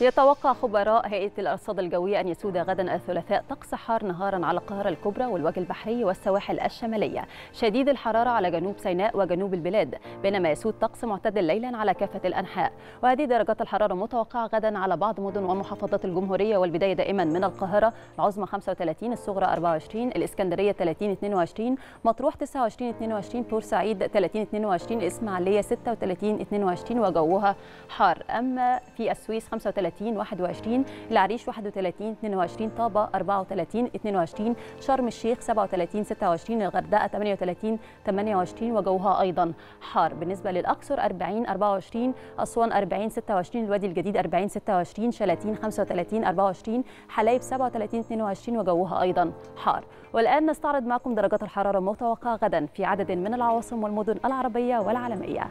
يتوقع خبراء هيئة الأرصاد الجوية أن يسود غدا الثلاثاء طقس حار نهارا على القاهرة الكبرى والوجه البحري والسواحل الشمالية. شديد الحرارة على جنوب سيناء وجنوب البلاد بينما يسود طقس معتدل ليلا على كافة الأنحاء. وهذه درجات الحرارة متوقعة غدا على بعض مدن ومحافظات الجمهورية والبداية دائما من القاهرة. العظمى 35 الصغرى 24 الإسكندرية 30 22 مطروح 29 22 بورسعيد 30 22 الإسماعيلية 36 22 وجوها حار. أما في السويس 35 30 21 العريش 31 22 طابة 34 22 شرم الشيخ 37 26 الغردقة 38 28 وجوها أيضا حار. بالنسبة للأقصر 40 24 أسوان 40 26 الوادي الجديد 40 26 شلاتين 35 24 حلايب 37 22 وجوها أيضا حار. والآن نستعرض معكم درجات الحرارة المتوقعة غدا في عدد من العواصم والمدن العربية والعالمية.